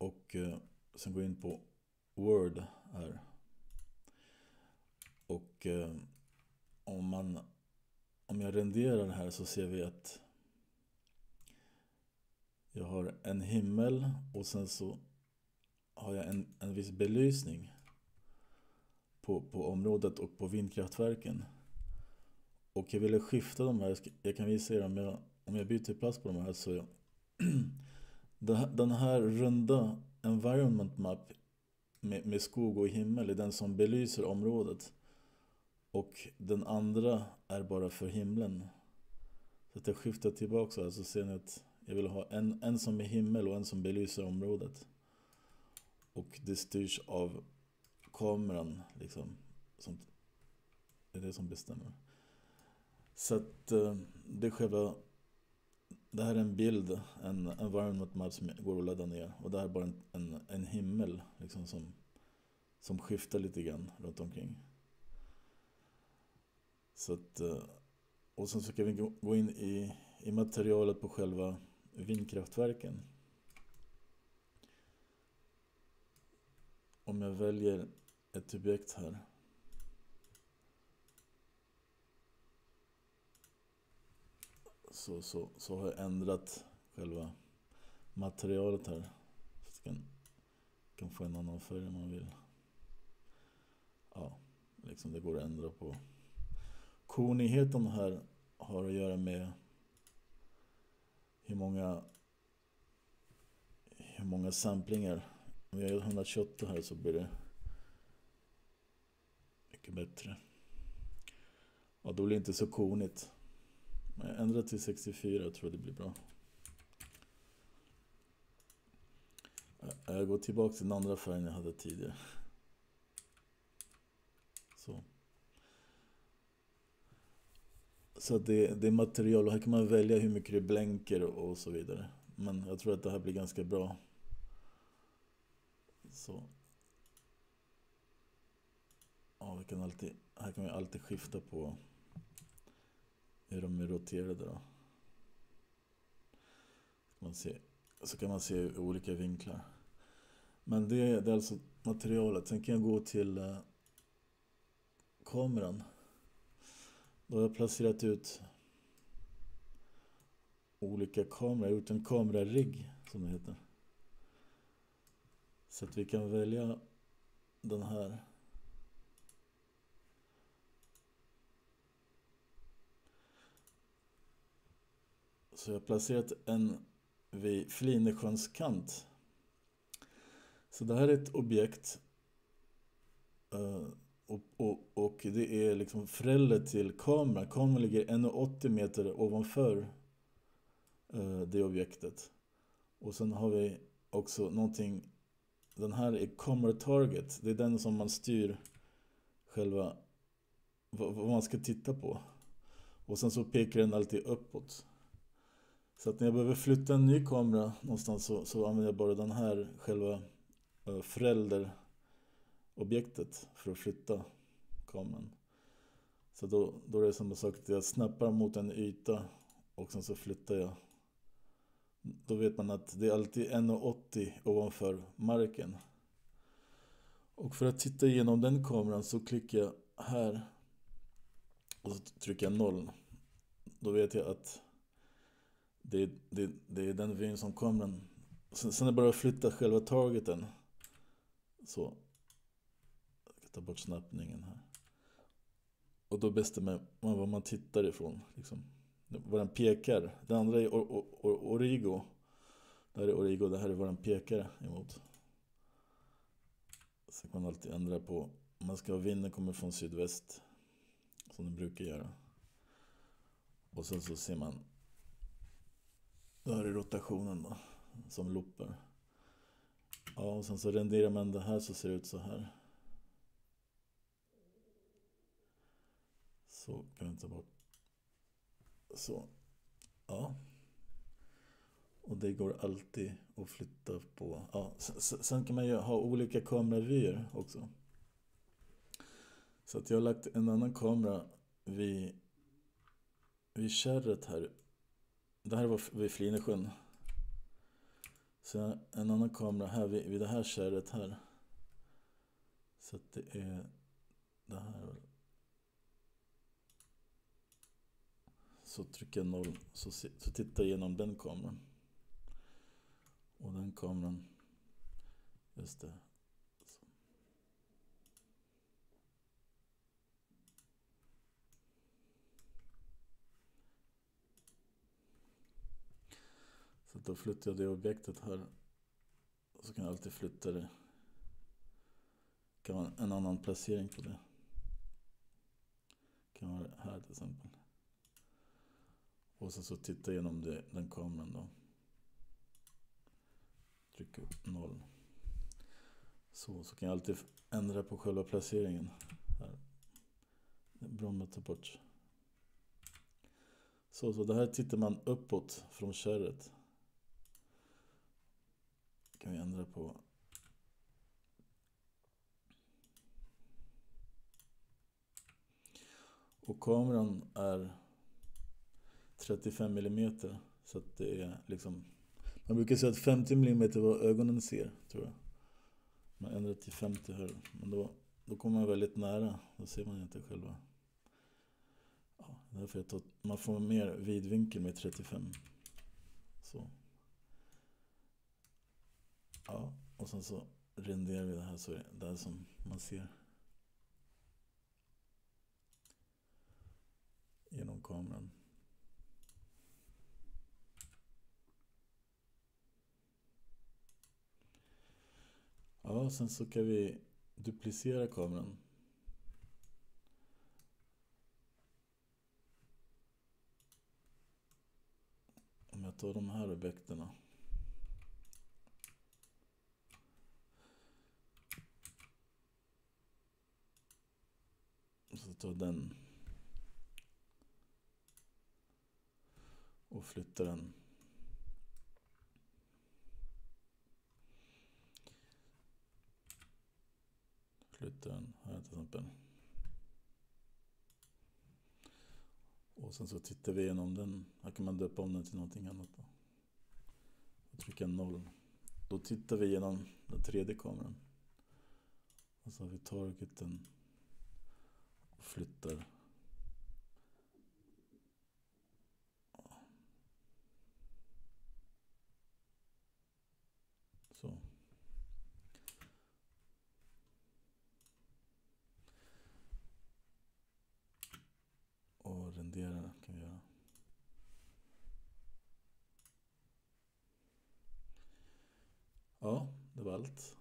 Och eh, sen jag in på Word här. Och eh, om man om jag renderar här så ser vi att jag har en himmel och sen så har jag en, en viss belysning på, på området och på vindkraftverken. Och jag ville skifta de här, jag kan visa er om jag, om jag byter plats på de här så jag, Den här runda environment map med, med skog och himmel är den som belyser området. Och den andra är bara för himlen. Så att jag skiftar tillbaka här så ser ni att jag vill ha en, en som är himmel och en som belyser området. Och det styrs av kameran liksom. Som, Det är det som bestämmer. Så att eh, det är själva det här är en bild, en environment map som går att ladda ner. Och det här är bara en, en, en himmel liksom som, som skiftar lite grann runt omkring. Så att, eh, och sen så kan vi gå in i, i materialet på själva vindkraftverken. Om jag väljer ett objekt här. Så, så, så har jag ändrat själva materialet här. Så att kan, kan få en annan färg om man vill. Ja, liksom det går att ändra på. Konigheten här har att göra med hur många hur många samplingar. Om jag gör 128 här så blir det mycket bättre. Ja, då blir det inte så konigt. Jag ändrar till 64, jag tror det blir bra. Jag går tillbaka till den andra färgen jag hade tidigare. Så. Så det, det är material och här kan man välja hur mycket det blänker och så vidare. Men jag tror att det här blir ganska bra. Så. Ja, vi kan alltid, här kan vi alltid skifta på hur de är roterade då. Man se, så kan man se olika vinklar. Men det är, det är alltså materialet. Sen kan jag gå till eh, kameran. Då har jag placerat ut olika kameror. Jag har gjort en kamerarigg som det heter. Så att vi kan välja den här. Så jag har placerat en vid Flinesjöns kant. Så det här är ett objekt. Eh, och, och, och det är liksom frället till kameran. Kameran ligger 1,80 meter ovanför eh, det objektet. Och sen har vi också någonting. Den här är camera target. Det är den som man styr själva vad man ska titta på. Och sen så pekar den alltid uppåt. Så att när jag behöver flytta en ny kamera någonstans så, så använder jag bara den här själva eh, förälderobjektet för att flytta kameran. Så då, då är det som sagt att jag snappar mot en yta och sen så flyttar jag. Då vet man att det är alltid 1,80 ovanför marken. Och för att titta igenom den kameran så klickar jag här och så trycker jag 0. Då vet jag att det, det, det är den vyn som kommer. Sen, sen är det bara att flytta själva targeten. Så. Jag ska ta bort snappningen här. Och då bestämmer man var man tittar ifrån. Liksom. Vad den pekar. Det andra är or, or, or, origo. Det här är origo, det här är vad den pekar emot. Så kan man alltid ändra på. Man ska ha vinden kommer från sydväst. Som den brukar göra. Och sen så ser man då är rotationen då, som loopar. Ja, och sen så renderar man det här så ser det ut så här. Så kan vi ta bort. Så. Ja. Och det går alltid att flytta på. Ja, sen kan man ju ha olika kameravyer också. Så att jag har lagt en annan kamera vid, vid kärret här det här var vid Flinesjön. Så en annan kamera här vid, vid det här kärret här. Så att det är det här. Så trycker jag noll så, så tittar jag igenom den kameran. Och den kameran. Just det. Så då flyttar jag det objektet här. Så kan jag alltid flytta det. Kan vara en annan placering på det. Kan vara här till exempel. Och så, så titta igenom det, den kameran då. Trycker upp noll. Så, så kan jag alltid ändra på själva placeringen. Här. Det är bra med att ta bort. Så, så det här tittar man uppåt från kärret. Kan vi ändra på. Och kameran är 35 mm. Så att det är liksom... Man brukar säga att 50 mm är vad ögonen ser, tror jag. Man ändrar till 50 här. Men då, då kommer man väldigt nära. Då ser man inte själva. Ja, därför jag tar, man får mer vidvinkel med 35. Så. Ja, och sen så renderar vi det här så är det som man ser. Genom kameran. Ja, sen så kan vi duplicera kameran. Om jag tar de här objekterna. Så tar den. Och flyttar den. Flyttar den här till exempel. Och sen så tittar vi igenom den. Här kan man döpa om den till någonting annat. Då. Och trycka noll. Då tittar vi igenom den tredje kameran. Alltså, och så har vi targeten. Flyttar. Så. Och rendera kan vi göra. Ja, det var allt.